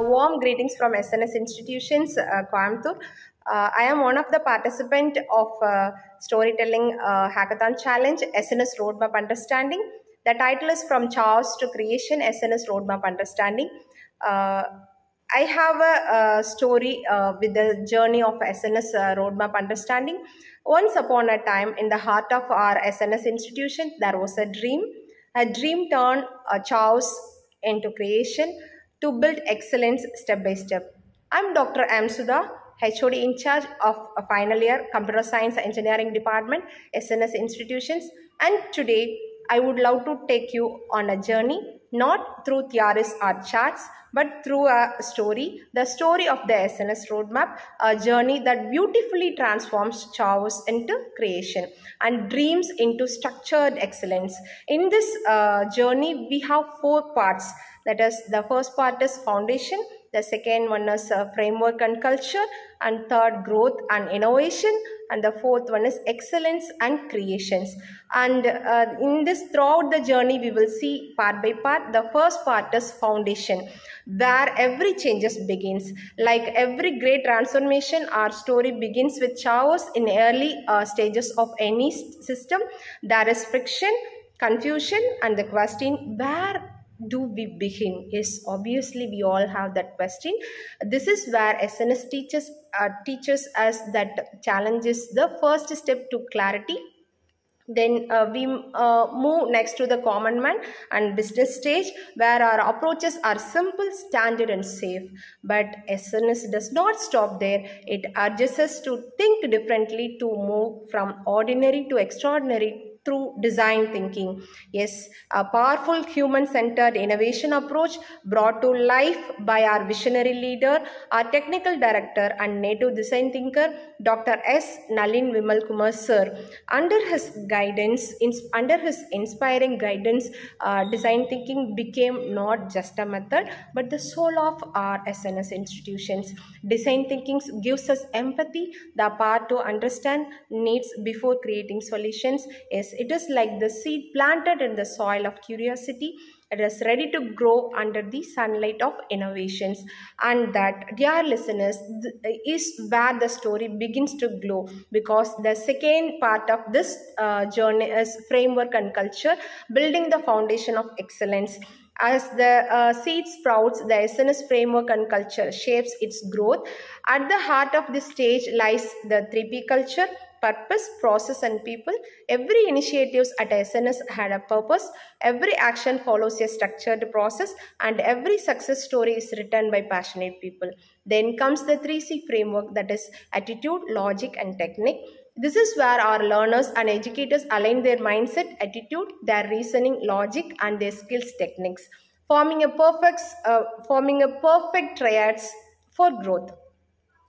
Warm greetings from SNS Institutions, uh, Coimbatore. Uh, I am one of the participant of uh, Storytelling uh, Hackathon Challenge, SNS Roadmap Understanding. The title is From Chaos to Creation, SNS Roadmap Understanding. Uh, I have a, a story uh, with the journey of SNS uh, Roadmap Understanding. Once upon a time, in the heart of our SNS institution, there was a dream. A dream turned a chaos into creation to build excellence step by step. I'm Dr. M. Sudha, HOD in charge of a final year Computer Science Engineering Department, SNS Institutions, and today I would love to take you on a journey not through theories or charts but through a story, the story of the SNS roadmap, a journey that beautifully transforms chaos into creation and dreams into structured excellence. In this uh, journey, we have four parts. That is, the first part is foundation, the second one is uh, framework and culture, and third, growth and innovation, and the fourth one is excellence and creations. And uh, in this, throughout the journey, we will see part by part. The first part is foundation, where every changes begins. Like every great transformation, our story begins with chaos in early uh, stages of any system. There is friction, confusion, and the question where do we begin? Yes obviously we all have that question. This is where sns teaches uh, teaches us that challenges the first step to clarity. Then uh, we uh, move next to the common man and business stage where our approaches are simple standard and safe. But sns does not stop there. It urges us to think differently to move from ordinary to extraordinary through design thinking. Yes, a powerful human centered innovation approach brought to life by our visionary leader, our technical director, and native design thinker, Dr. S. Nalin Vimal Kumar Sir. Under his guidance, under his inspiring guidance, uh, design thinking became not just a method but the soul of our SNS institutions. Design thinking gives us empathy, the power to understand needs before creating solutions. Yes, it is like the seed planted in the soil of curiosity. It is ready to grow under the sunlight of innovations. And that, dear listeners, is where the story begins to glow because the second part of this uh, journey is framework and culture, building the foundation of excellence. As the uh, seed sprouts, the SNS framework and culture shapes its growth. At the heart of this stage lies the 3P culture, purpose, process and people. Every initiatives at SNS had a purpose. Every action follows a structured process and every success story is written by passionate people. Then comes the 3C framework that is attitude, logic and technique. This is where our learners and educators align their mindset, attitude, their reasoning, logic and their skills techniques, forming a perfect, uh, forming a perfect triads for growth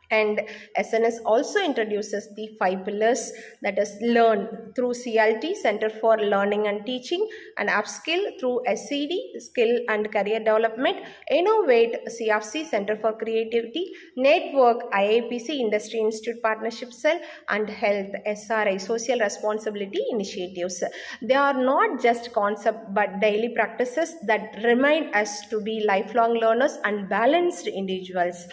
and SNS also introduces the five pillars that is learn through CLT Center for Learning and Teaching and upskill through SCD Skill and Career Development innovate CFC Center for Creativity network IIPC, Industry Institute Partnership Cell and health SRI Social Responsibility Initiatives. They are not just concept but daily practices that remind us to be lifelong learners and balanced individuals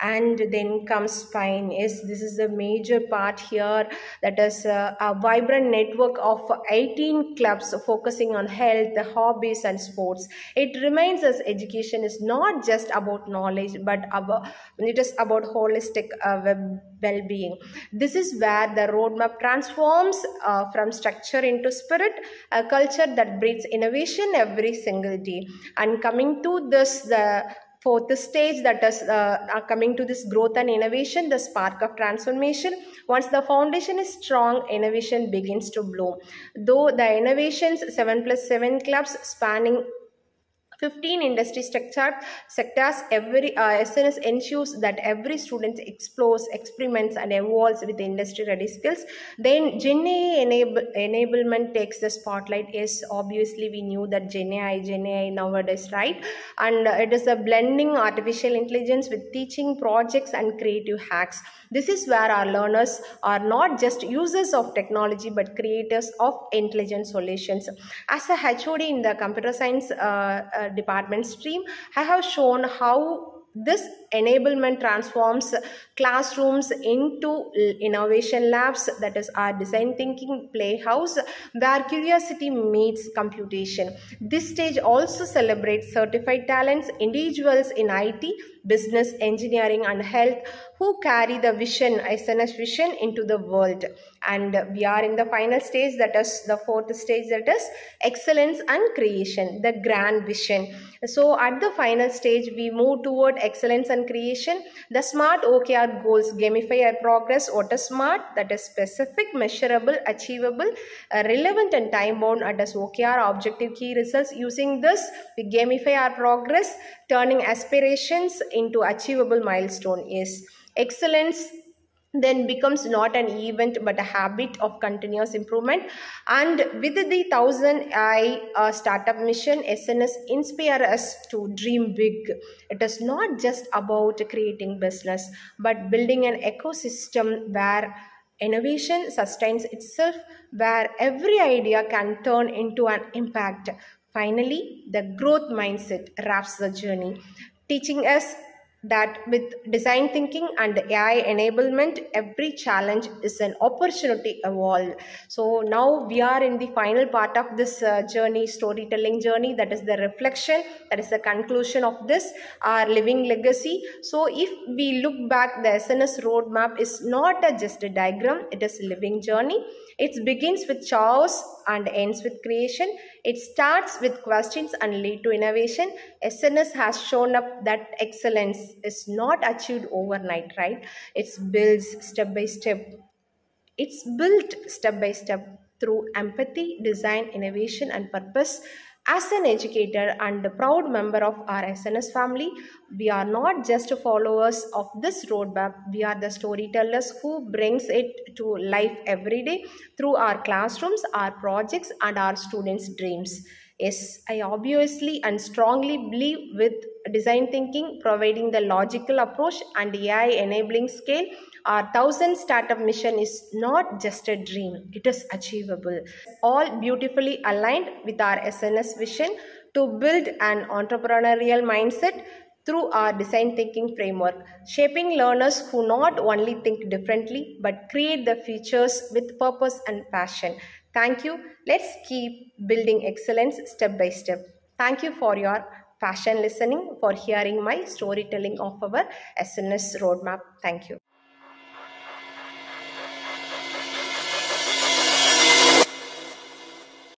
and then comes spine. Yes this is the major part here. That is a, a vibrant network of 18 clubs focusing on health the hobbies and sports. It reminds us education is not just about knowledge but about it is about holistic uh, well-being. This is where the roadmap transforms uh, from structure into spirit a culture that breeds innovation every single day. And coming to this the fourth stage that is uh, coming to this growth and innovation the spark of transformation. Once the foundation is strong innovation begins to bloom. Though the innovations 7 plus 7 clubs spanning 15 industry structure sectors every uh, SNS ensures that every student explores experiments and evolves with industry ready skills. Then gen enable, enablement takes the spotlight. Yes obviously we knew that gen ai gen ai nowadays right? And uh, it is a blending artificial intelligence with teaching projects and creative hacks. This is where our learners are not just users of technology but creators of intelligent solutions. As a hod in the computer science uh, department stream, I have shown how This enablement transforms classrooms into innovation labs, that is our design thinking playhouse, where curiosity meets computation. This stage also celebrates certified talents, individuals in IT, business, engineering, and health who carry the vision, SNS vision, into the world. And we are in the final stage, that is the fourth stage, that is excellence and creation, the grand vision. So, at the final stage, we move toward excellence and creation. The SMART OKR goals gamify our progress. What is SMART? That is specific, measurable, achievable, uh, relevant, and time bound. That is OKR, objective key results. Using this, we gamify our progress, turning aspirations into achievable milestone. Yes, excellence then becomes not an event but a habit of continuous improvement. And with the thousand AI uh, startup mission sns inspire us to dream big. It is not just about creating business but building an ecosystem where innovation sustains itself where every idea can turn into an impact. Finally the growth mindset wraps the journey. Teaching us that with design thinking and AI enablement, every challenge is an opportunity to evolve. So now we are in the final part of this uh, journey, storytelling journey, that is the reflection, that is the conclusion of this, our living legacy. So if we look back, the SNS roadmap is not a, just a diagram, it is a living journey. It begins with chaos and ends with creation. It starts with questions and lead to innovation. SNS has shown up that excellence is not achieved overnight, right? It's built step by step. It's built step by step through empathy, design, innovation, and purpose. As an educator and a proud member of our SNS family, we are not just followers of this roadmap, we are the storytellers who brings it to life every day through our classrooms, our projects and our students' dreams. Yes, I obviously and strongly believe with design thinking, providing the logical approach and AI enabling scale, our thousand startup mission is not just a dream, it is achievable. All beautifully aligned with our SNS vision to build an entrepreneurial mindset through our design thinking framework, shaping learners who not only think differently but create the futures with purpose and passion. Thank you. Let's keep building excellence step by step. Thank you for your passion listening, for hearing my storytelling of our SNS roadmap. Thank you.